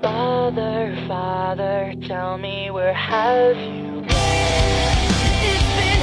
Father, Father, tell me where have you been?